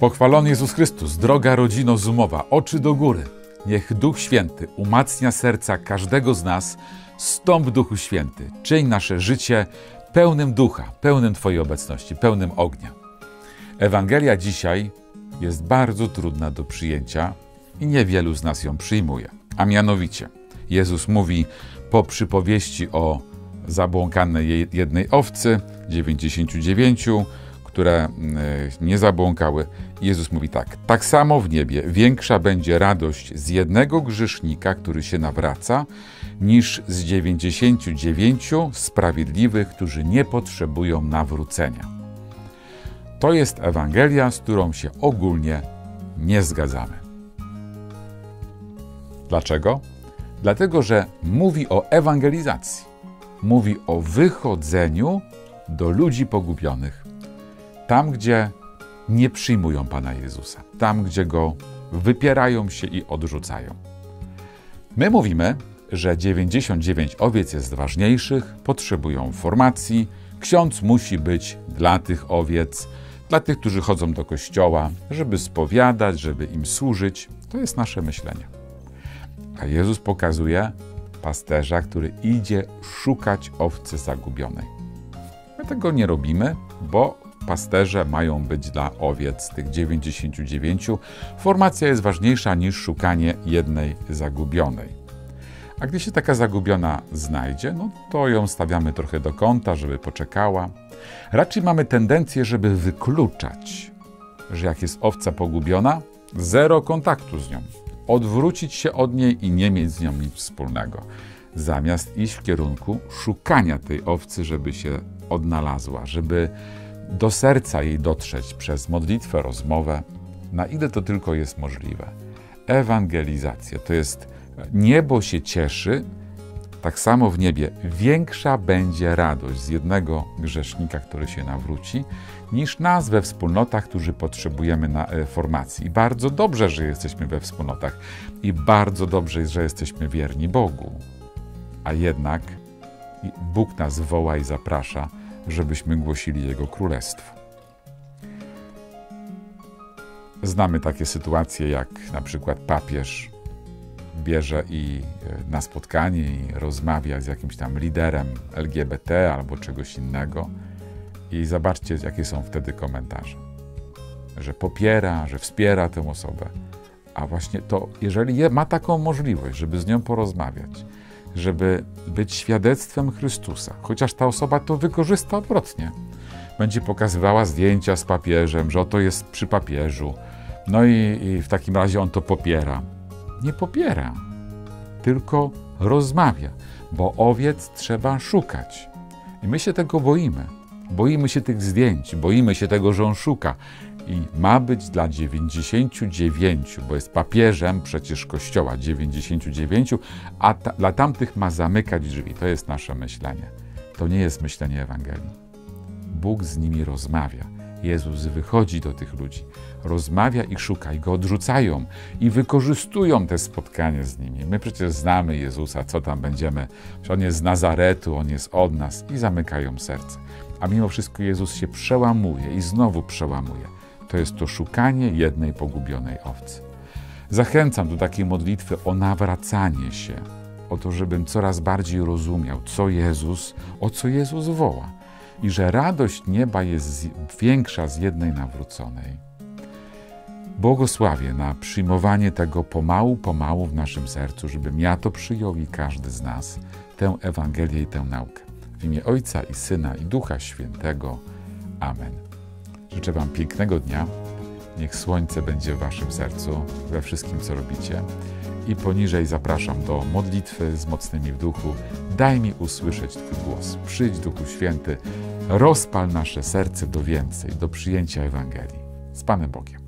Pochwalony Jezus Chrystus, droga rodzino zumowa, oczy do góry. Niech Duch Święty umacnia serca każdego z nas. Stąp Duchu Święty, czyń nasze życie pełnym ducha, pełnym Twojej obecności, pełnym ognia. Ewangelia dzisiaj jest bardzo trudna do przyjęcia i niewielu z nas ją przyjmuje. A mianowicie, Jezus mówi po przypowieści o zabłąkanej jednej owcy, 99, które mm, nie zabłąkały. Jezus mówi tak: Tak samo w niebie większa będzie radość z jednego grzesznika, który się nawraca, niż z 99 sprawiedliwych, którzy nie potrzebują nawrócenia. To jest Ewangelia, z którą się ogólnie nie zgadzamy. Dlaczego? Dlatego, że mówi o ewangelizacji, mówi o wychodzeniu do ludzi pogubionych tam, gdzie nie przyjmują Pana Jezusa, tam, gdzie Go wypierają się i odrzucają. My mówimy, że 99 owiec jest ważniejszych, potrzebują formacji, ksiądz musi być dla tych owiec, dla tych, którzy chodzą do kościoła, żeby spowiadać, żeby im służyć. To jest nasze myślenie. A Jezus pokazuje pasterza, który idzie szukać owcy zagubionej. My tego nie robimy, bo pasterze mają być dla owiec, tych 99. Formacja jest ważniejsza niż szukanie jednej zagubionej. A gdy się taka zagubiona znajdzie, no to ją stawiamy trochę do kąta, żeby poczekała. Raczej mamy tendencję, żeby wykluczać, że jak jest owca pogubiona, zero kontaktu z nią, odwrócić się od niej i nie mieć z nią nic wspólnego, zamiast iść w kierunku szukania tej owcy, żeby się odnalazła, żeby do serca jej dotrzeć przez modlitwę, rozmowę, na ile to tylko jest możliwe. Ewangelizacja to jest niebo się cieszy, tak samo w niebie większa będzie radość z jednego grzesznika, który się nawróci, niż nas we wspólnotach, którzy potrzebujemy na e, formacji. I bardzo dobrze, że jesteśmy we wspólnotach i bardzo dobrze, że jesteśmy wierni Bogu. A jednak Bóg nas woła i zaprasza, żebyśmy głosili Jego królestwo. Znamy takie sytuacje, jak na przykład papież bierze i e, na spotkanie i rozmawia z jakimś tam liderem LGBT albo czegoś innego. I zobaczcie, jakie są wtedy komentarze. Że popiera, że wspiera tę osobę. A właśnie to, jeżeli ma taką możliwość, żeby z nią porozmawiać, żeby być świadectwem Chrystusa, chociaż ta osoba to wykorzysta odwrotnie. Będzie pokazywała zdjęcia z papieżem, że oto jest przy papieżu, no i, i w takim razie on to popiera. Nie popiera, tylko rozmawia, bo owiec trzeba szukać. I my się tego boimy. Boimy się tych zdjęć, boimy się tego, że on szuka i ma być dla 99, bo jest papieżem przecież Kościoła 99, a ta, dla tamtych ma zamykać drzwi. To jest nasze myślenie. To nie jest myślenie Ewangelii. Bóg z nimi rozmawia. Jezus wychodzi do tych ludzi, rozmawia i szuka, i go odrzucają i wykorzystują te spotkanie z nimi. My przecież znamy Jezusa, co tam będziemy, On jest z Nazaretu, On jest od nas i zamykają serce. A mimo wszystko Jezus się przełamuje i znowu przełamuje to jest to szukanie jednej pogubionej owcy. Zachęcam do takiej modlitwy o nawracanie się, o to, żebym coraz bardziej rozumiał, co Jezus, o co Jezus woła i że radość nieba jest większa z jednej nawróconej. Błogosławię na przyjmowanie tego pomału, pomału w naszym sercu, żebym ja to przyjął i każdy z nas, tę Ewangelię i tę naukę. W imię Ojca i Syna i Ducha Świętego. Amen. Życzę Wam pięknego dnia. Niech słońce będzie w Waszym sercu, we wszystkim, co robicie. I poniżej zapraszam do modlitwy z mocnymi w duchu. Daj mi usłyszeć Twój głos. Przyjdź, Duchu Święty, rozpal nasze serce do więcej, do przyjęcia Ewangelii. Z Panem Bogiem.